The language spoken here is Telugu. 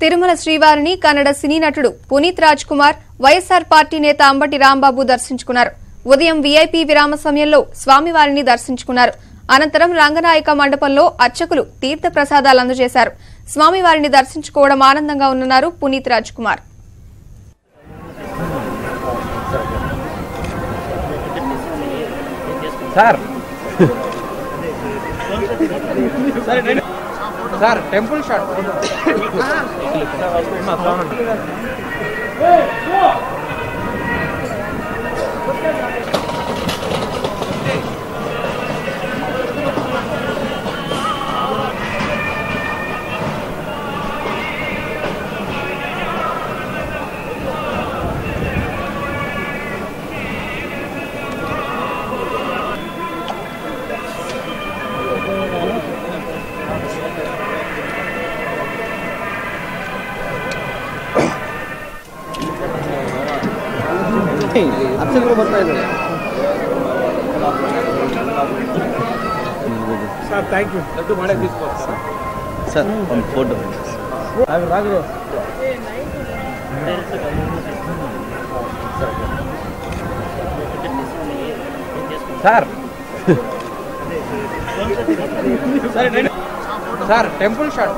తిరుమల శ్రీవారిని కన్నడ సినీ నటుడు పునీత్ రాజ్ కుమార్ వైఎస్సార్ పార్టీ నేత అంబటి రాంబాబు దర్శించుకున్నారు. ఉదయం వీఐపీ విరామ సమయంలో స్వామివారిని దర్శించుకున్నారు. అనంతరం రంగనాయక మండపంలో అర్చకులు తీర్థ ప్రసాదాలు అందజేశారు. స్వామివారిని దర్శించుకోవడం ఆనందంగా ఉందన్నారు Puneeth Raj Kumar sir. Sir temple shot. لكم ما فاهم. नहीं आपसे मेरे sir thank you sir on photo sir sir temple shot